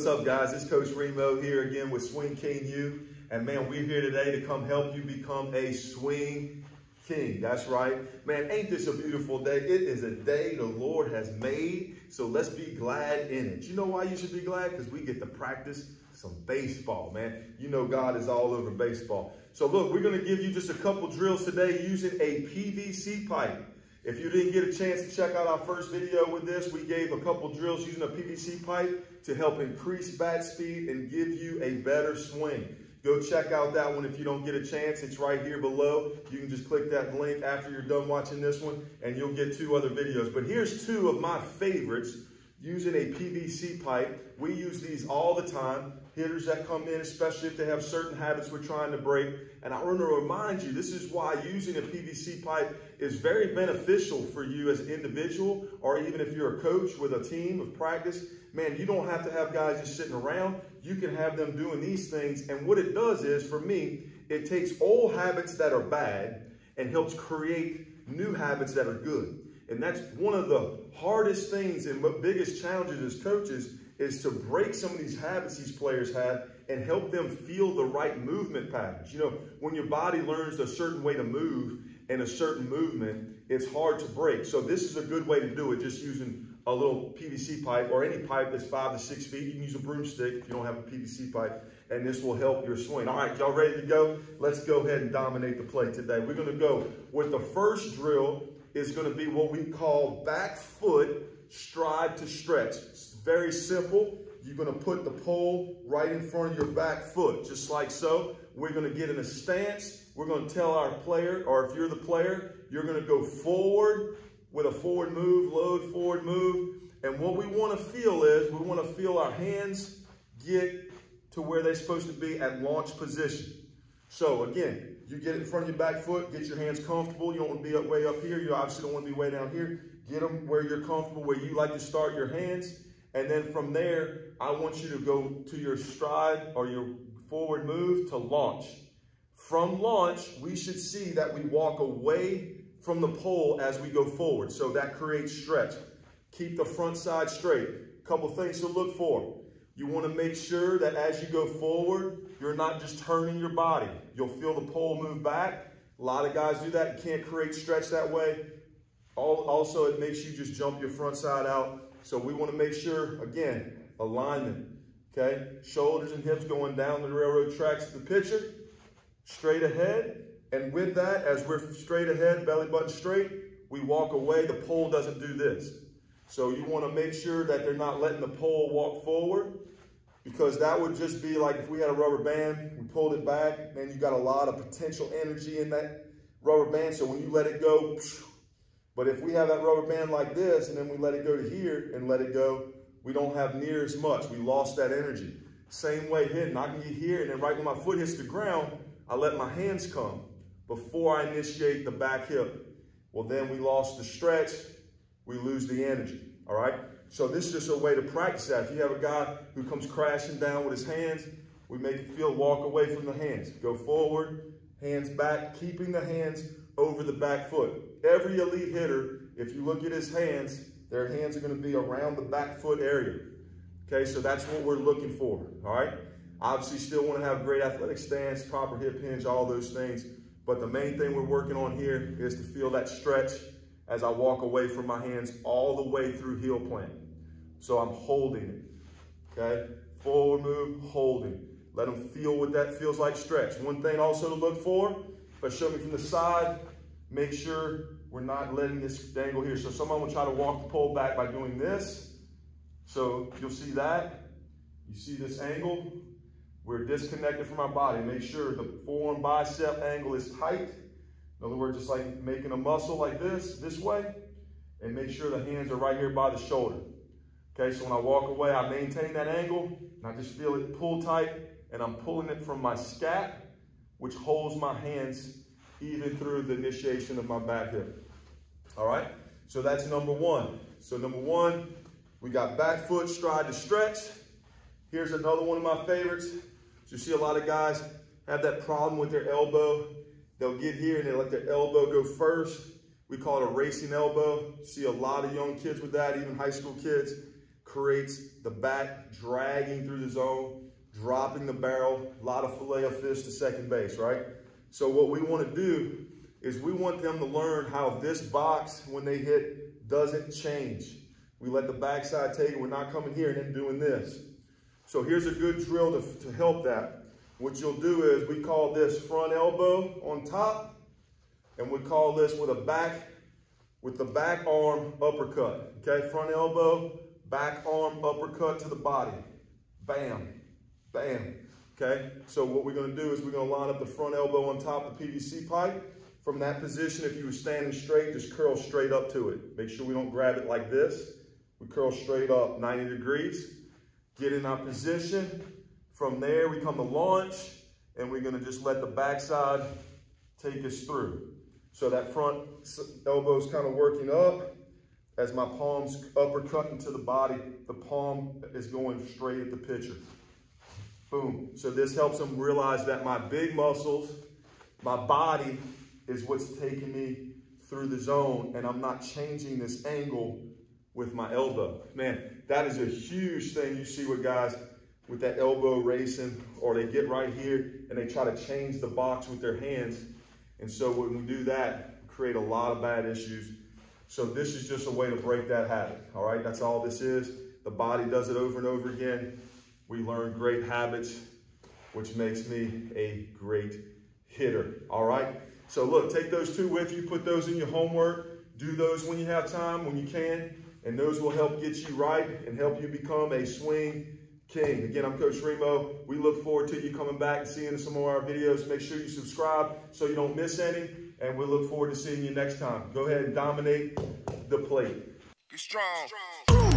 what's up, guys? It's Coach Remo here again with Swing King U. And man, we're here today to come help you become a swing king. That's right. Man, ain't this a beautiful day? It is a day the Lord has made. So let's be glad in it. You know why you should be glad? Because we get to practice some baseball, man. You know God is all over baseball. So look, we're going to give you just a couple drills today using a PVC pipe. If you didn't get a chance to check out our first video with this, we gave a couple drills using a PVC pipe to help increase bat speed and give you a better swing. Go check out that one if you don't get a chance. It's right here below. You can just click that link after you're done watching this one and you'll get two other videos. But here's two of my favorites using a PVC pipe. We use these all the time. Hitters that come in, especially if they have certain habits we're trying to break. And I want to remind you, this is why using a PVC pipe is very beneficial for you as an individual, or even if you're a coach with a team of practice. Man, you don't have to have guys just sitting around. You can have them doing these things. And what it does is, for me, it takes old habits that are bad and helps create new habits that are good. And that's one of the hardest things and biggest challenges as coaches is to break some of these habits these players have and help them feel the right movement patterns. You know, when your body learns a certain way to move and a certain movement, it's hard to break. So this is a good way to do it, just using a little PVC pipe or any pipe that's five to six feet. You can use a broomstick if you don't have a PVC pipe, and this will help your swing. All right, y'all ready to go? Let's go ahead and dominate the play today. We're gonna go with the first drill is going to be what we call back foot stride to stretch. It's very simple. You're going to put the pole right in front of your back foot, just like so. We're going to get in a stance. We're going to tell our player, or if you're the player, you're going to go forward with a forward move, load, forward move. And what we want to feel is we want to feel our hands get to where they're supposed to be at launch position. So again, you get it in front of your back foot, get your hands comfortable. You don't want to be up way up here. You obviously don't want to be way down here. Get them where you're comfortable, where you like to start your hands. And then from there, I want you to go to your stride or your forward move to launch. From launch, we should see that we walk away from the pole as we go forward. So that creates stretch. Keep the front side straight. Couple things to look for. You want to make sure that as you go forward, you're not just turning your body. You'll feel the pole move back. A lot of guys do that. You can't create stretch that way. Also, it makes you just jump your front side out. So we want to make sure, again, alignment. Okay? Shoulders and hips going down the railroad tracks to the pitcher. Straight ahead. And with that, as we're straight ahead, belly button straight, we walk away. The pole doesn't do this. So you want to make sure that they're not letting the pole walk forward because that would just be like if we had a rubber band, we pulled it back, man, you got a lot of potential energy in that rubber band. So when you let it go, but if we have that rubber band like this and then we let it go to here and let it go, we don't have near as much. We lost that energy. Same way hitting, I can get here and then right when my foot hits the ground, I let my hands come before I initiate the back hip. Well, then we lost the stretch, we lose the energy, all right? So this is just a way to practice that. If you have a guy who comes crashing down with his hands, we make it feel walk away from the hands. Go forward, hands back, keeping the hands over the back foot. Every elite hitter, if you look at his hands, their hands are going to be around the back foot area. Okay, so that's what we're looking for, all right? Obviously, still want to have great athletic stance, proper hip hinge, all those things. But the main thing we're working on here is to feel that stretch as I walk away from my hands all the way through heel plant. So I'm holding it, okay? Forward move, holding. Let them feel what that feels like stretch. One thing also to look for, if I show me from the side, make sure we're not letting this dangle here. So someone will try to walk the pole back by doing this. So you'll see that. You see this angle? We're disconnected from our body. Make sure the forearm bicep angle is tight. In other words, just like making a muscle like this, this way, and make sure the hands are right here by the shoulder. Okay, so when I walk away, I maintain that angle, and I just feel it pull tight, and I'm pulling it from my scap, which holds my hands even through the initiation of my back hip. All right, so that's number one. So number one, we got back foot stride to stretch. Here's another one of my favorites. So you see a lot of guys have that problem with their elbow They'll get here and they let their elbow go first. We call it a racing elbow. See a lot of young kids with that, even high school kids. creates the back dragging through the zone, dropping the barrel, a lot of filet of fish to second base, right? So what we want to do is we want them to learn how this box, when they hit, doesn't change. We let the backside take it. We're not coming here and then doing this. So here's a good drill to, to help that. What you'll do is we call this front elbow on top, and we call this with a back, with the back arm uppercut. Okay, front elbow, back arm uppercut to the body. Bam, bam. Okay, so what we're gonna do is we're gonna line up the front elbow on top of the PVC pipe. From that position, if you were standing straight, just curl straight up to it. Make sure we don't grab it like this. We curl straight up 90 degrees. Get in our position. From there, we come to launch, and we're gonna just let the backside take us through. So that front elbow's kind of working up. As my palm's uppercut into the body, the palm is going straight at the pitcher. Boom. So this helps them realize that my big muscles, my body is what's taking me through the zone and I'm not changing this angle with my elbow. Man, that is a huge thing you see with guys with that elbow racing or they get right here and they try to change the box with their hands. And so when we do that, we create a lot of bad issues. So this is just a way to break that habit, all right? That's all this is. The body does it over and over again. We learn great habits, which makes me a great hitter, all right? So look, take those two with you, put those in your homework, do those when you have time, when you can, and those will help get you right and help you become a swing king. Again, I'm Coach Remo. We look forward to you coming back and seeing some more of our videos. Make sure you subscribe so you don't miss any, and we look forward to seeing you next time. Go ahead and dominate the plate. Be strong. strong.